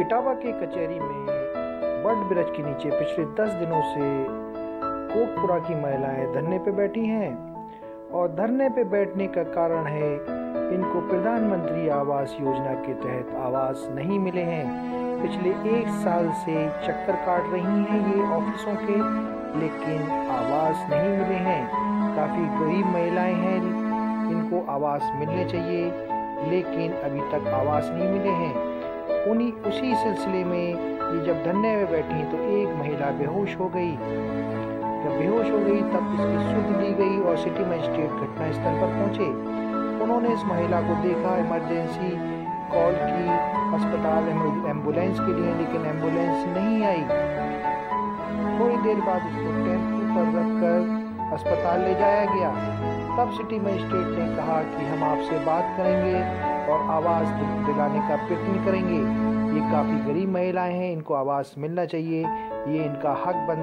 इटावा के कचहरी में बड ब्रज के नीचे पिछले दस दिनों से कोटपुरा की महिलाएँ धरने पे बैठी हैं और धरने पे बैठने का कारण है, इनको प्रधानमंत्री आवास योजना के तहत आवास नहीं मिले हैं। पिछले एक साल से चक्कर काट रही हैं ये ऑफिसों के, लेकिन आवास नहीं मिले हैं। काफ़ी गरीब महिलाएँ हैं, इनको आवास मिलने चाहिए, लेकिन अभी तक आवास नहीं मिले हैं। उन्हीं उसी सिलसिले में ये जब धरने में बैठी तो एक महिला बेहोश हो गई। जब बेहोश हो गई, तब इसकी सुध ली गई और सिटी मजिस्ट्रेट घटना स्थल पर पहुँचे। उन्होंने इस महिला को देखा, इमरजेंसी कॉल की, अस्पताल एंबुलेंस के लिए, लेकिन एंबुलेंस नहीं आई। थोड़ी देर बाद उसको टेंपू पर रखकर अस्पताल ले जाया गया। तब सिटी मजिस्ट्रेट ने कहा कि हम आपसे बात करेंगे और आवाज़ दिलाने का प्रयत्न करेंगे। ये काफ़ी गरीब महिलाएँ हैं, इनको आवाज़ मिलना चाहिए। ये इनका हक बन